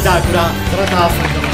リーダー倉倉田さんが